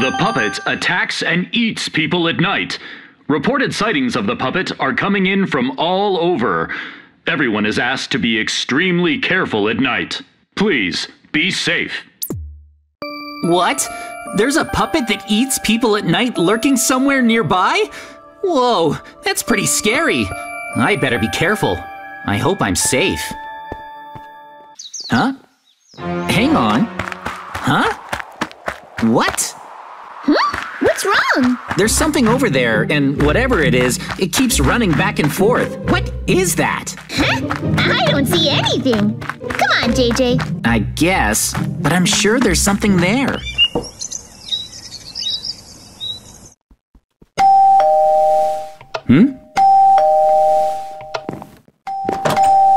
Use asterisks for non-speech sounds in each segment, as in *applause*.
The puppet attacks and eats people at night. Reported sightings of the puppet are coming in from all over. Everyone is asked to be extremely careful at night. Please, be safe. What? There's a puppet that eats people at night lurking somewhere nearby? Whoa, that's pretty scary. I better be careful. I hope I'm safe. Huh? Hang on. Huh? What? What's wrong? There's something over there, and whatever it is, it keeps running back and forth. What is that? Huh? I don't see anything. Come on, JJ. I guess, but I'm sure there's something there. Hmm?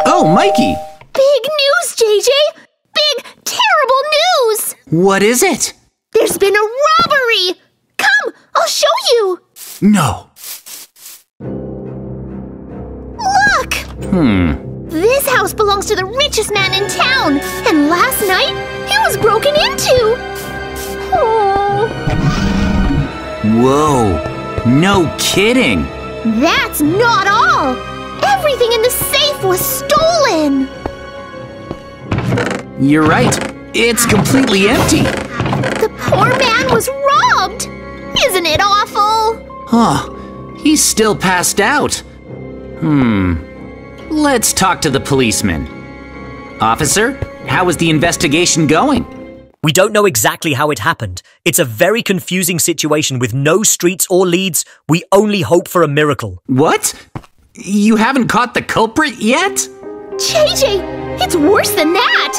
Oh, Mikey! Big news, JJ! Big, terrible news! What is it? There's been a robbery! Come, I'll show you! No. Look! Hmm. This house belongs to the richest man in town, and last night it was broken into! Oh, Whoa. No kidding. that's not all! Everything in the safe was stolen! You're right. It's completely empty. The poor man was robbed! Isn't it awful? Oh, he's still passed out. Hmm. Let's talk to the policeman. Officer, how is the investigation going? We don't know exactly how it happened. It's a very confusing situation with no streets or leads. We only hope for a miracle. What? You haven't caught the culprit yet? JJ, it's worse than that!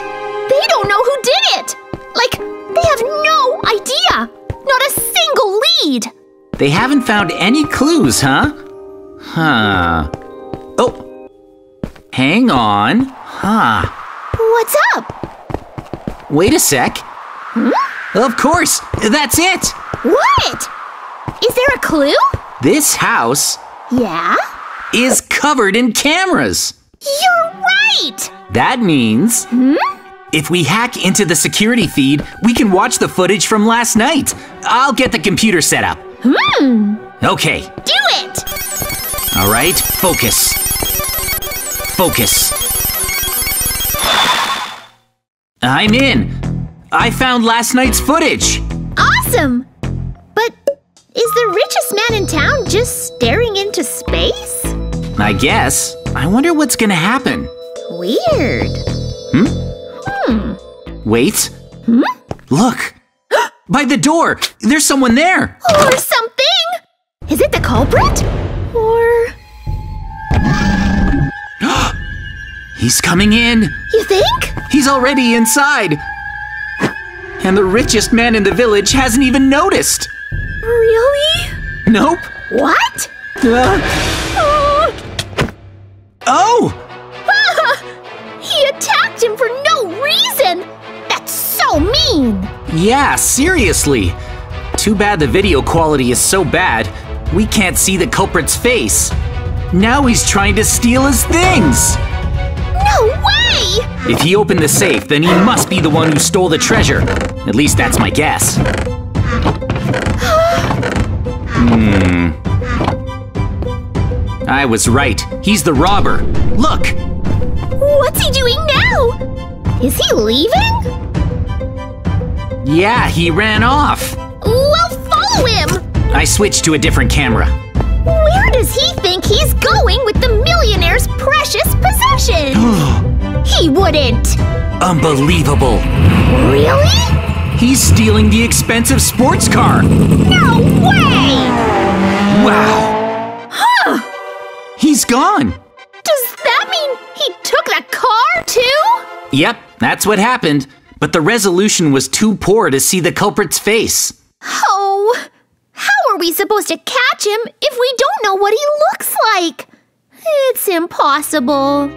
They don't know who did it! Like, they have no idea! Not a single lead! They haven't found any clues, huh? Huh. Oh. Hang on. Huh. What's up? Wait a sec. Of course, that's it. What? Is there a clue? This house Yeah? is covered in cameras. You're right! That means Hmm? if we hack into the security feed, we can watch the footage from last night. I'll get the computer set up. Hmm, Okay, do it! all right, focus. Focus. I'm in. I found last night's footage. Awesome! But is the richest man in town just staring into space? I guess. I wonder what's gonna happen. Weird. Hmm? Hmm. Wait. Hmm? Look. By the door. There's someone there. Or something? Is it the culprit? Or. *gasps* He's coming in. You think? He's already inside. And the richest man in the village hasn't even noticed. Really? Nope. What? Uh, Oh! oh! *laughs* he attacked him for no reason! That's so mean! Yeah, seriously. Too bad the video quality is so bad, we can't see the culprit's face. Now he's trying to steal his things. No way! If he opened the safe, then he must be the one who stole the treasure. At least that's my guess. Hmm. I was right. He's the robber. Look! What's he doing now? Is he leaving? Yeah, he ran off. Well, follow him! I switched to a different camera. Where does he think he's going with the millionaire's precious possessions? *gasps* he wouldn't! Unbelievable. Really? He's stealing the expensive sports car. No way! Wow. Huh! He's gone. Does that mean he took the car too? Yep, that's what happened. But the resolution was too poor to see the culprit's face. Oh, how are we supposed to catch him if we don't know what he looks like? It's impossible.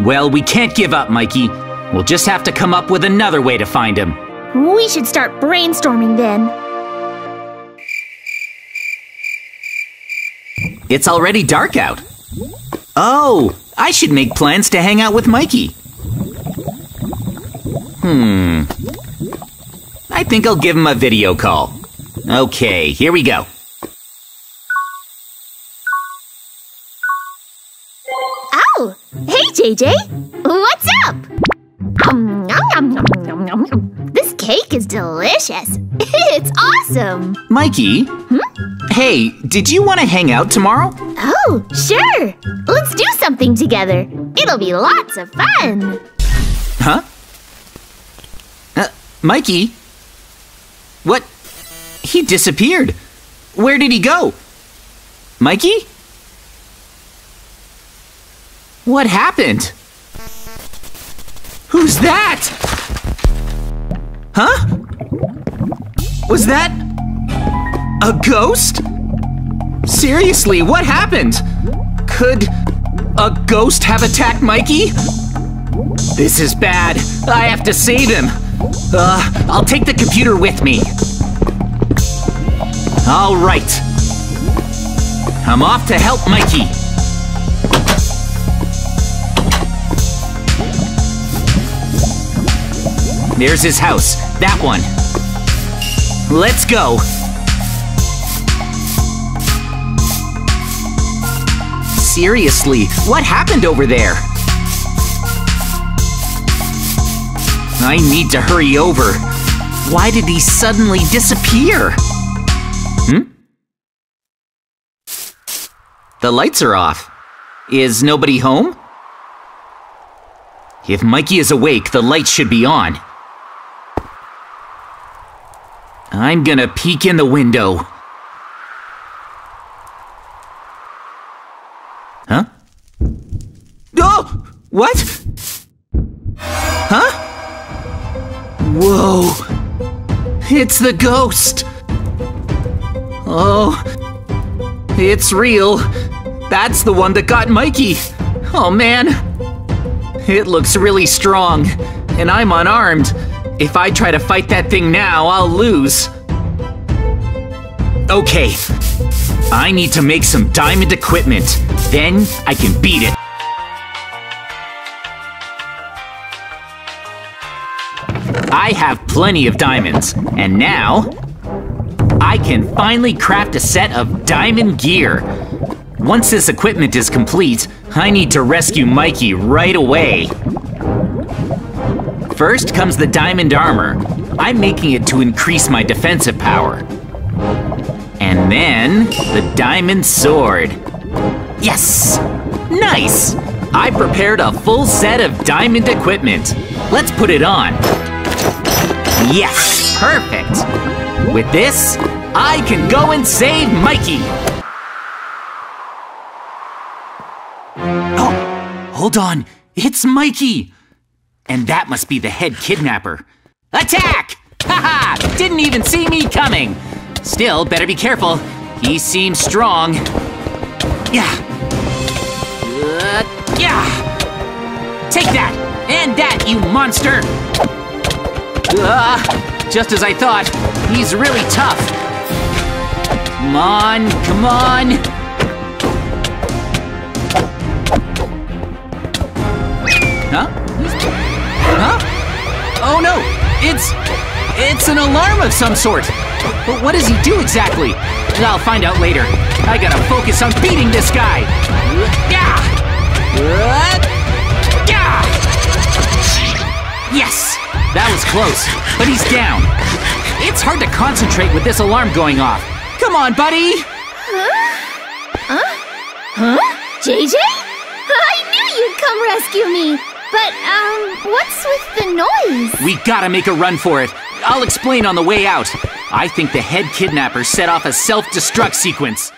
Well, we can't give up, Mikey. We'll just have to come up with another way to find him. We should start brainstorming then. It's already dark out. Oh, I should make plans to hang out with Mikey. Hmm. I think I'll give him a video call. Okay, here we go. Oh, hey JJ, what's up? Um, nom, nom, nom. This cake is delicious. *laughs* it's awesome. Mikey? Hmm? Hey, did you want to hang out tomorrow? Oh, sure. Let's do something together. It'll be lots of fun. Huh? Mikey? What? He disappeared. Where did he go? Mikey? What happened? Who's that? Huh? Was that a ghost? Seriously, what happened? Could a ghost have attacked Mikey? This is bad. I have to save him. Uh, I'll take the computer with me. All right. I'm off to help Mikey. There's his house. That one. Let's go. Seriously, what happened over there? I need to hurry over. Why did he suddenly disappear? Hmm? The lights are off. Is nobody home? If Mikey is awake, the lights should be on. I'm gonna peek in the window. Huh? Oh! What? Whoa! It's the ghost! Oh, it's real. That's the one that got Mikey. Oh man. It looks really strong, and I'm unarmed. If I try to fight that thing now, I'll lose. Okay, I need to make some diamond equipment. Then I can beat it. I have plenty of diamonds, and now I can finally craft a set of diamond gear. Once this equipment is complete, I need to rescue Mikey right away. First comes the diamond armor. I'm making it to increase my defensive power. And then the diamond sword. Yes! Nice! I prepared a full set of diamond equipment. Let's put it on. Yes! Perfect! With this, I can go and save Mikey! Oh, hold on. It's Mikey! And that must be the head kidnapper. Attack! Haha! Didn't even see me coming! Still, better be careful. He seems strong. Yeah. Uh, yeah! Take that! And that, you monster! Uh, just as I thought, he's really tough. Come on, come on! Huh? Huh? Oh no! It's... It's an alarm of some sort! But what does he do exactly? I'll find out later. I gotta focus on beating this guy! Yeah! Yeah! Yes! That was close, but he's down. It's hard to concentrate with this alarm going off. Come on, buddy! Huh? Huh? Huh? JJ? I knew you'd come rescue me. But, um, what's with the noise? We gotta make a run for it. I'll explain on the way out. I think the head kidnapper set off a self destruct sequence.